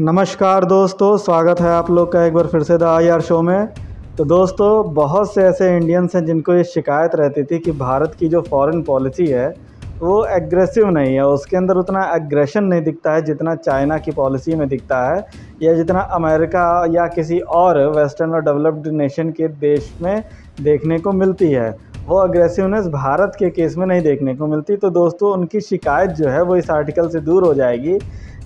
नमस्कार दोस्तों, स्वागत है आप लोग का एक बार फिर से द आई आर शो में। तो दोस्तों, बहुत से ऐसे इंडियंस हैं जिनको ये शिकायत रहती थी कि भारत की जो फॉरेन पॉलिसी है, वो एग्रेसिव नहीं है। उसके अंदर उतना एग्रेशन नहीं दिखता है जितना चाइना की पॉलिसी में दिखता है, या जितना अमेरिका या किसी और वेस्टर्न और डेवलप्ड नेशन के देश में देखने को मिलती है। वो अग्रेसिवनेस भारत के केस में नहीं देखने को मिलती। तो दोस्तों, उनकी शिकायत जो है, वो इस आर्टिकल से दूर हो जाएगी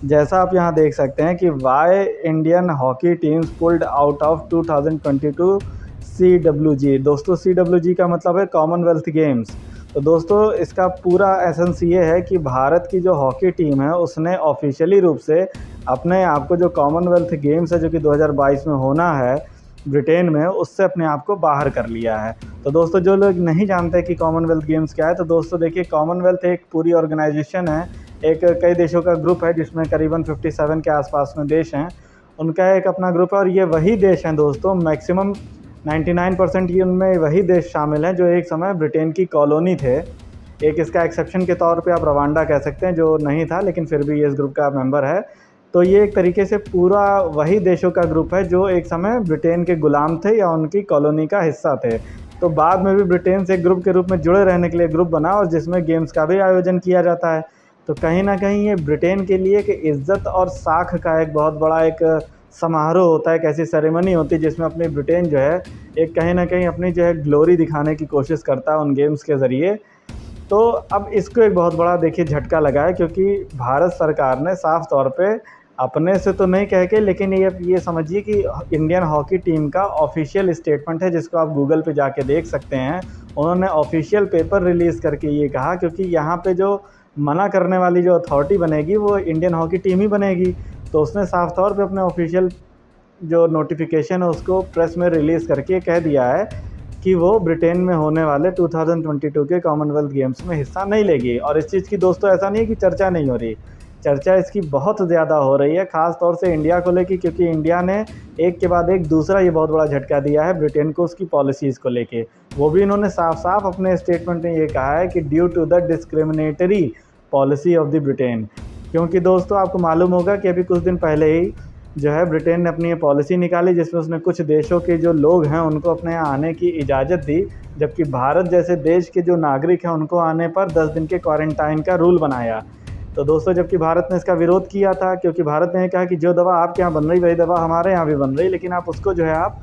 जैसा आप यहाँ देख सकते हैं कि why Indian hockey teams pulled out of 2022 C W G दोस्तों जी का मतलब है कॉमनवेल्थ गेम्स तो दोस्तों, इसका पूरा एसेंस ये है कि भारत की जो हॉकी टीम है, उसने ऑफिशियली रूप से अपने आप को जो कॉमनवेल्थ गेम्स है, जो कि 2022 में होना है ब्रिटेन में, उससे अपने आप को बाहर कर लिया है। तो दोस्तों, जो लोग नहीं जानते कि कॉमनवेल्थ गेम्स क्या है तो दोस्तों देखिए कॉमनवेल्थ एक पूरी ऑर्गेनाइजेशन है एक कई देशों का ग्रुप है जिसमें करीबन 57 के आसपास में देश हैं। उनका एक अपना ग्रुप है और ये वही देश हैं दोस्तों। मैक्सिमम 99 परसेंट ये उनमें वही देश शामिल हैं जो एक समय ब्रिटेन की कॉलोनी थे। एक इसका एक्सेप्शन के तौर पे आप रवांडा कह सकते हैं, जो नहीं था, लेकिन फिर भी ये इस ग्रुप का मेंबर है। तो ये एक तरीके से पूरा वही देशों का ग्रुप है जो एक समय ब्रिटेन के गुलाम थे या उनकी कॉलोनी का हिस्सा थे। तो बाद में भी ब्रिटेन से ग्रुप के रूप में जुड़े रहने के लिए ग्रुप बना और जिसमें गेम्स का भी आयोजन किया जाता है। तो कहीं ना कहीं ये ब्रिटेन के लिए एक इज़्ज़त और साख का एक बहुत बड़ा एक समारोह होता है, एक ऐसी सेरेमनी होती है जिसमें अपनी ब्रिटेन जो है, एक कहीं ना कहीं अपनी जो है ग्लोरी दिखाने की कोशिश करता है उन गेम्स के ज़रिए। तो अब इसको एक बहुत बड़ा देखिए झटका लगा है क्योंकि भारत सरकार ने साफ़ तौर पे अपने से तो नहीं कह के, लेकिन ये ये समझिए कि इंडियन हॉकी टीम का ऑफिशियल स्टेटमेंट है, जिसको आप गूगल पे जाके देख सकते हैं। उन्होंने ऑफिशियल पेपर रिलीज़ करके ये कहा, क्योंकि यहाँ पे जो मना करने वाली जो अथॉरिटी बनेगी, वो इंडियन हॉकी टीम ही बनेगी। तो उसने साफ़ तौर पे अपने ऑफिशियल जो नोटिफिकेशन है, उसको प्रेस में रिलीज़ करके कह दिया है कि वो ब्रिटेन में होने वाले 2022 के कॉमनवेल्थ गेम्स में हिस्सा नहीं लेगी। और इस चीज़ की दोस्तों, ऐसा नहीं है कि चर्चा नहीं हो रही। चर्चा इसकी बहुत ज़्यादा हो रही है, ख़ास तौर से इंडिया को लेके, क्योंकि इंडिया ने एक के बाद एक दूसरा ये बहुत बड़ा झटका दिया है ब्रिटेन को उसकी पॉलिसीज़ को लेके। वो भी इन्होंने साफ़ साफ़ अपने स्टेटमेंट में ये कहा है कि due to the discriminatory policy of the Britain क्योंकि दोस्तों, आपको मालूम होगा कि अभी कुछ दिन पहले ही जो है ब्रिटेन ने अपनी ये पॉलिसी निकाली, जिसमें उसने कुछ देशों के जो लोग हैं, उनको अपने आने की इजाज़त दी, जबकि भारत जैसे देश के जो नागरिक हैं, उनको आने पर 10 दिन के क्वारंटाइन का रूल बनाया। तो दोस्तों, जबकि भारत ने इसका विरोध किया था, क्योंकि भारत ने कहा कि जो दवा आपके यहाँ बन रही, वही दवा हमारे यहाँ भी बन रही, लेकिन आप उसको जो है आप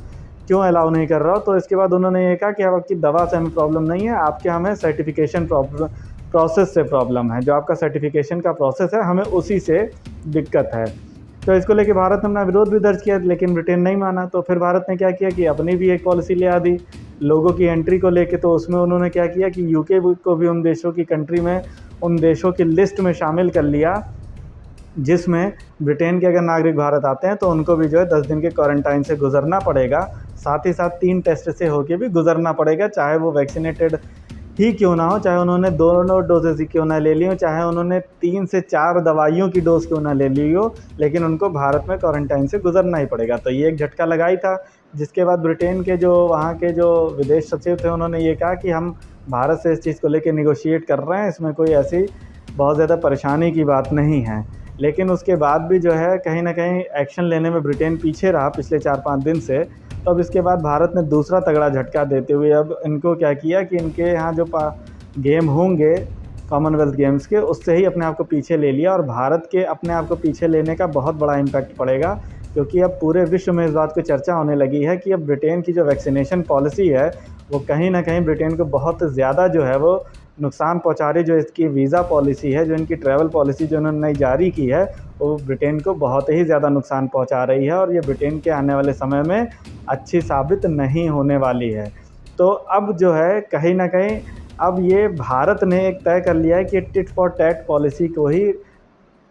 क्यों अलाउ नहीं कर रहा हो? तो इसके बाद उन्होंने ये कहा कि आपकी दवा से हमें प्रॉब्लम नहीं है, आपके हमें सर्टिफिकेशन प्रोसेस से प्रॉब्लम है। जो आपका सर्टिफिकेशन का प्रोसेस है, हमें उसी से दिक्कत है। तो इसको लेके भारत ने अपना विरोध भी दर्ज किया, लेकिन ब्रिटेन नहीं माना। तो फिर भारत ने क्या किया कि अपनी भी एक पॉलिसी ले आ दी, लोगों की एंट्री को लेके। तो उसमें उन्होंने क्या किया कि यूके को भी उन देशों की कंट्री में उन देशों की लिस्ट में शामिल कर लिया, जिसमें ब्रिटेन के अगर नागरिक भारत आते हैं तो उनको भी जो है दस दिन के क्वारंटाइन से गुजरना पड़ेगा। साथ ही साथ तीन टेस्ट से होके भी गुजरना पड़ेगा, चाहे वो वैक्सीनेटेड ही क्यों ना हो, चाहे उन्होंने दोनों डोजेज ही क्यों ना ले ली हो, चाहे उन्होंने तीन से चार दवाइयों की डोज क्यों ना ले ली हो, लेकिन उनको भारत में क्वारंटाइन से गुजरना ही पड़ेगा। तो ये एक झटका लगाई था। जिसके बाद ब्रिटेन के जो, वहाँ के जो विदेश सचिव थे, उन्होंने ये कहा कि हम भारत से इस चीज़ को लेकर निगोशिएट कर रहे हैं, इसमें कोई ऐसी बहुत ज़्यादा परेशानी की बात नहीं है। लेकिन उसके बाद भी जो है, कहीं ना कहीं एक्शन लेने में ब्रिटेन पीछे रहा पिछले चार पाँच दिन से। तो अब इसके बाद भारत ने दूसरा तगड़ा झटका देते हुए अब इनको क्या किया कि इनके यहाँ जो गेम होंगे कॉमनवेल्थ गेम्स के, उससे ही अपने आप को पीछे ले लिया और भारत के अपने आप को पीछे लेने का बहुत बड़ा इम्पैक्ट पड़ेगा। क्योंकि अब पूरे विश्व में इस बात की चर्चा होने लगी है कि अब ब्रिटेन की जो वैक्सीनेशन पॉलिसी है, वो कहीं ना कहीं ब्रिटेन को बहुत ज़्यादा जो है वो नुकसान पहुँचा रही जो इसकी वीज़ा पॉलिसी है, जो इनकी ट्रैवल पॉलिसी जो उन्होंने नई जारी की है, वो ब्रिटेन को बहुत ही ज़्यादा नुकसान पहुँचा रही है और ये ब्रिटेन के आने वाले समय में अच्छी साबित नहीं होने वाली है। तो अब जो है, कहीं ना कहीं अब ये भारत ने एक तय कर लिया है कि टिट फॉर टैट पॉलिसी को ही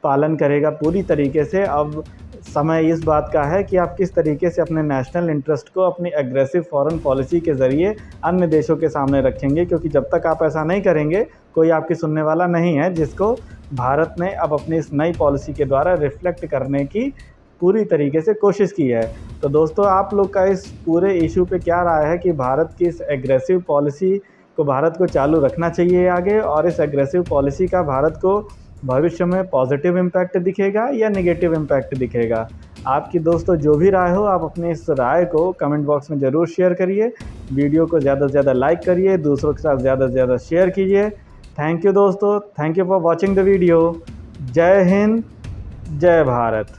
पालन करेगा पूरी तरीके से। अब समय इस बात का है कि आप किस तरीके से अपने नेशनल इंटरेस्ट को अपनी एग्रेसिव फॉरेन पॉलिसी के ज़रिए अन्य देशों के सामने रखेंगे, क्योंकि जब तक आप ऐसा नहीं करेंगे, कोई आपकी सुनने वाला नहीं है, जिसको भारत ने अब अपनी इस नई पॉलिसी के द्वारा रिफ्लेक्ट करने की पूरी तरीके से कोशिश की है। तो दोस्तों, आप लोग का इस पूरे इशू पे क्या राय है कि भारत की इस एग्रेसिव पॉलिसी को भारत को चालू रखना चाहिए आगे, और इस एग्रेसिव पॉलिसी का भारत को भविष्य में पॉजिटिव इम्पैक्ट दिखेगा या नेगेटिव इम्पैक्ट दिखेगा? आपकी दोस्तों, जो भी राय हो, आप अपनी इस राय को कमेंट बॉक्स में ज़रूर शेयर करिए। वीडियो को ज़्यादा से ज़्यादा लाइक करिए, दूसरों के साथ ज़्यादा से ज़्यादा शेयर कीजिए। थैंक यू दोस्तों thank you for watching the video जय हिंद, जय भारत।